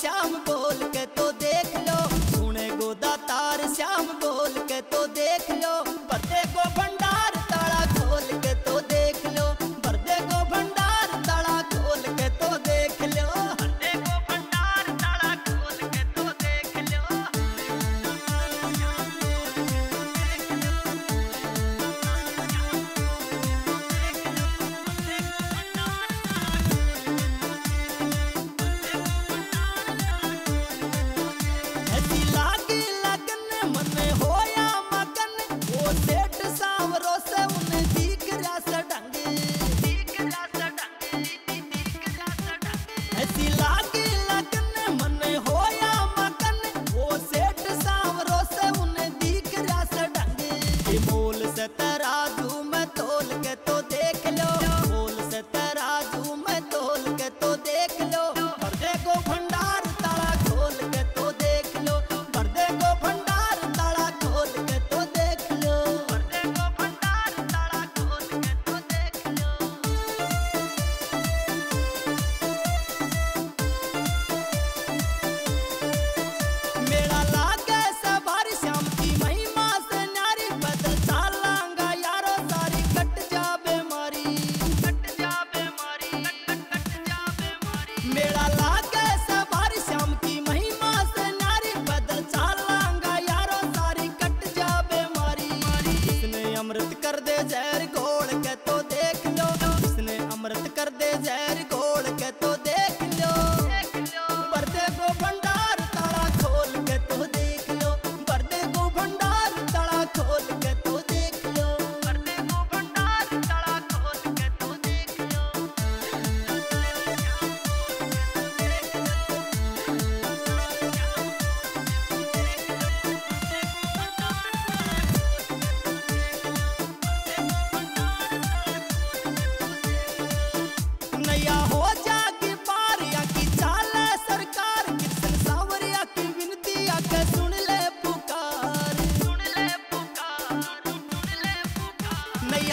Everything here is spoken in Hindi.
श्याम बोल के तो देख लो। सुने गोदा तार श्याम बोल सेठ सावरो से उन्हें दिख रहा सडंगे दिख रहा सडंगे दिख रहा सडंगे ऐसी लाल मेला लागे सवार श्याम महिमा से नारी बदल चालांगा यारो सारी कट जाबे मारी। इसने अमृत कर दे जहर, घोल के तो देख लो। उसने अमृत कर दे जहर